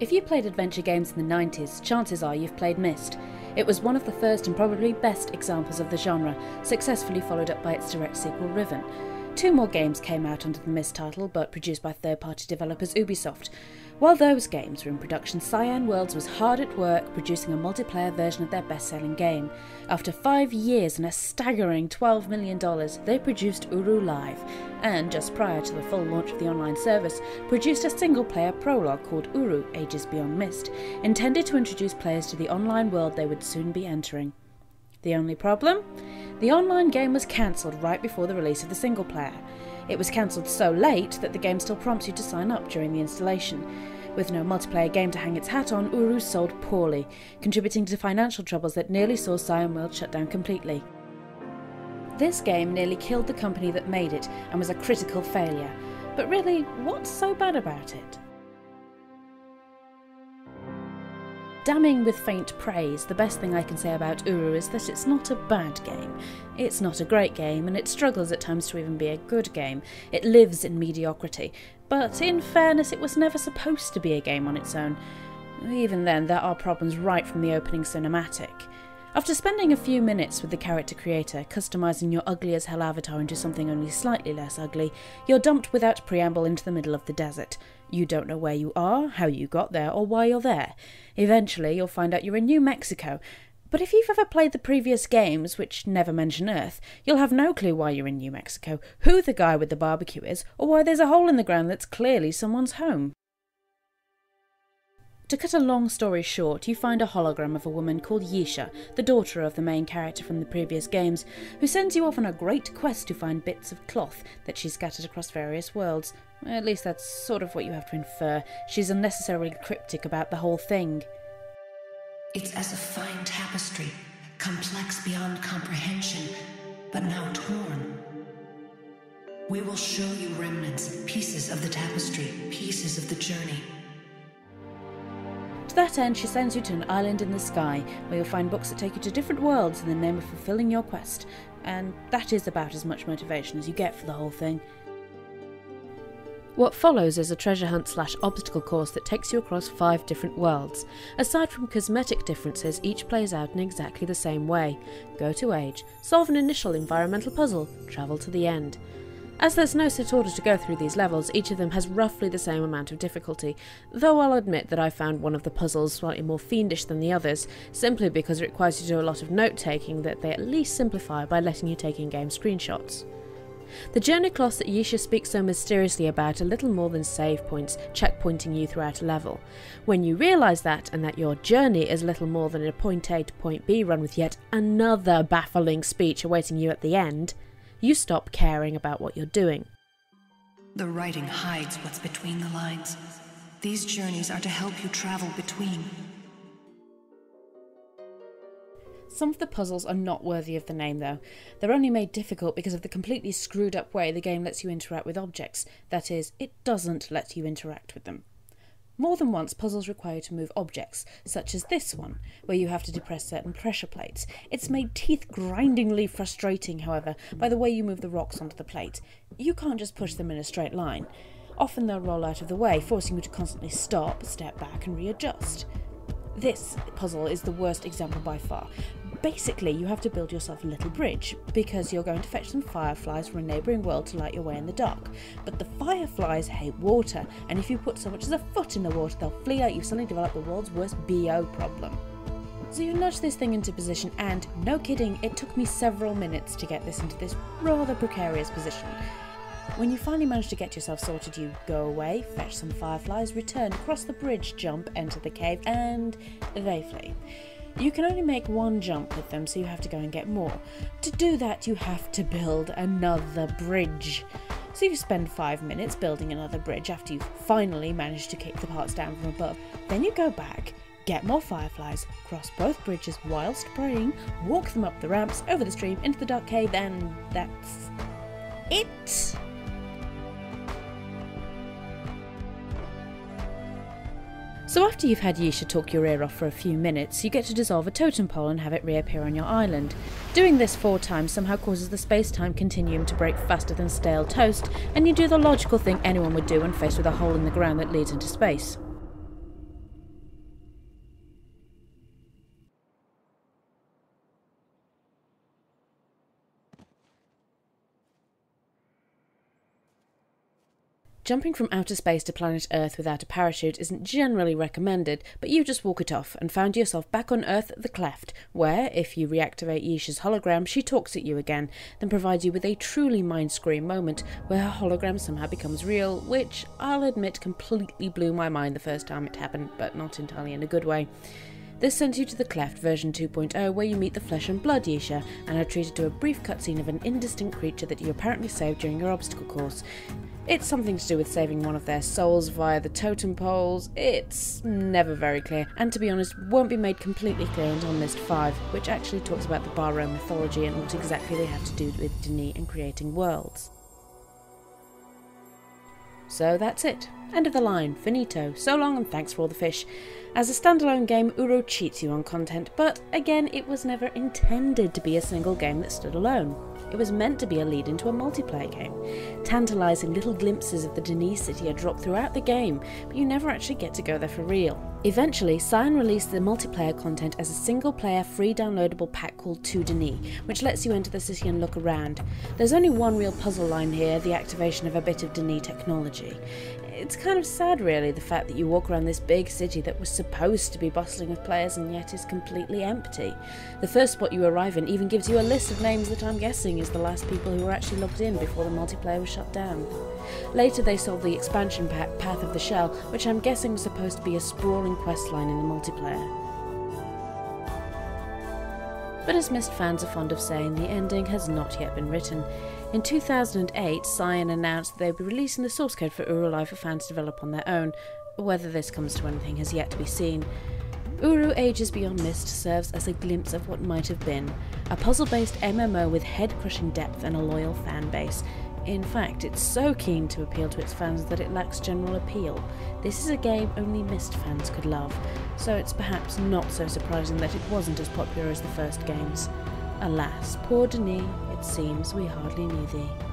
If you played adventure games in the 90s, chances are you've played Myst. It was one of the first and probably best examples of the genre, successfully followed up by its direct sequel Riven. Two more games came out under the Myst title, but produced by third party developers Ubisoft. While those games were in production, Cyan Worlds was hard at work producing a multiplayer version of their best selling game. After five years and a staggering $12 million, they produced Uru Live, and just prior to the full launch of the online service, produced a single player prologue called Uru Ages Beyond Myst, intended to introduce players to the online world they would soon be entering. The only problem? The online game was cancelled right before the release of the single player. It was cancelled so late that the game still prompts you to sign up during the installation. With no multiplayer game to hang its hat on, Uru sold poorly, contributing to financial troubles that nearly saw Cyan World shut down completely. This game nearly killed the company that made it and was a critical failure. But really, what's so bad about it? Damning with faint praise, the best thing I can say about Uru is that it's not a bad game. It's not a great game, and it struggles at times to even be a good game. It lives in mediocrity. But in fairness, it was never supposed to be a game on its own. Even then, there are problems right from the opening cinematic. After spending a few minutes with the character creator, customising your ugly as hell avatar into something only slightly less ugly, you're dumped without preamble into the middle of the desert. You don't know where you are, how you got there, or why you're there. Eventually, you'll find out you're in New Mexico. But if you've ever played the previous games, which never mention Earth, you'll have no clue why you're in New Mexico, who the guy with the barbecue is, or why there's a hole in the ground that's clearly someone's home. To cut a long story short, you find a hologram of a woman called Yeesha, the daughter of the main character from the previous games, who sends you off on a great quest to find bits of cloth that she's scattered across various worlds. At least that's sort of what you have to infer. She's unnecessarily cryptic about the whole thing. It's as a fine tapestry, complex beyond comprehension, but now torn. We will show you remnants, pieces of the tapestry, pieces of the journey. That end, she sends you to an island in the sky, where you'll find books that take you to different worlds in the name of fulfilling your quest, and that is about as much motivation as you get for the whole thing. What follows is a treasure hunt slash obstacle course that takes you across five different worlds. Aside from cosmetic differences, each plays out in exactly the same way. Go to age, solve an initial environmental puzzle, travel to the end. As there's no set order to go through these levels, each of them has roughly the same amount of difficulty, though I'll admit that I found one of the puzzles slightly more fiendish than the others, simply because it requires you to do a lot of note taking that they at least simplify by letting you take in game screenshots. The journey cloths that Yeesha speaks so mysteriously about are little more than save points, checkpointing you throughout a level. When you realise that, and that your journey is little more than a point A to point B run with yet another baffling speech awaiting you at the end, you stop caring about what you're doing. The writing hides what's between the lines. These journeys are to help you travel between. Some of the puzzles are not worthy of the name, though. They're only made difficult because of the completely screwed up way the game lets you interact with objects. That is, it doesn't let you interact with them. More than once, puzzles require you to move objects, such as this one, where you have to depress certain pressure plates. It's made teeth grindingly frustrating, however, by the way you move the rocks onto the plate. You can't just push them in a straight line. Often they'll roll out of the way, forcing you to constantly stop, step back, and readjust. This puzzle is the worst example by far. Basically, you have to build yourself a little bridge because you're going to fetch some fireflies from a neighbouring world to light your way in the dark. But the fireflies hate water, and if you put so much as a foot in the water, they'll flee out. You suddenly develop the world's worst BO problem. So you nudge this thing into position, and no kidding, it took me several minutes to get this into this rather precarious position. When you finally manage to get yourself sorted, you go away, fetch some fireflies, return, cross the bridge, jump, enter the cave, and they flee. You can only make one jump with them, so you have to go and get more. To do that, you have to build another bridge. So you spend five minutes building another bridge after you've finally managed to kick the parts down from above. Then you go back, get more fireflies, cross both bridges whilst praying, walk them up the ramps, over the stream, into the dark cave, and that's it. So after you've had Yeesha talk your ear off for a few minutes, you get to dissolve a totem pole and have it reappear on your island. Doing this four times somehow causes the space-time continuum to break faster than stale toast, and you do the logical thing anyone would do when faced with a hole in the ground that leads into space. Jumping from outer space to planet Earth without a parachute isn't generally recommended, but you just walk it off and found yourself back on Earth at the Cleft, where, if you reactivate Yeesha's hologram, she talks at you again, then provides you with a truly mind screwing moment where her hologram somehow becomes real, which I'll admit completely blew my mind the first time it happened, but not entirely in a good way. This sends you to the Cleft version 2.0, where you meet the flesh and blood Yeesha and are treated to a brief cutscene of an indistinct creature that you apparently saved during your obstacle course. It's something to do with saving one of their souls via the totem poles. It's never very clear, and to be honest, won't be made completely clear until Myst 5, which actually talks about the Bahro mythology and what exactly they have to do with D'ni and creating worlds. So that's it. End of the line. Finito. So long and thanks for all the fish. As a standalone game, Uru cheats you on content, but again, it was never intended to be a single game that stood alone. It was meant to be a lead into a multiplayer game. Tantalising little glimpses of the D'ni city are dropped throughout the game, but you never actually get to go there for real. Eventually, Cyan released the multiplayer content as a single player free downloadable pack called To D'ni, which lets you enter the city and look around. There's only one real puzzle line here the activation of a bit of D'ni technology it's kind of sad, really, the fact that you walk around this big city that was supposed to be bustling with players and yet is completely empty. The first spot you arrive in even gives you a list of names that I'm guessing is the last people who were actually logged in before the multiplayer was shut down. Later, they sold the expansion pack Path of the Shell, which I'm guessing was supposed to be a sprawling questline in the multiplayer. But as Myst fans are fond of saying, the ending has not yet been written. In 2008, Cyan announced they would be releasing the source code for Uru Live for fans to develop on their own. Whether this comes to anything has yet to be seen. Uru Ages Beyond Myst serves as a glimpse of what might have been a puzzle based MMO with head crushing depth and a loyal fan base. In fact, it's so keen to appeal to its fans that it lacks general appeal. This is a game only Myst fans could love, so it's perhaps not so surprising that it wasn't as popular as the first games. Alas, poor D'ni, it seems we hardly knew thee.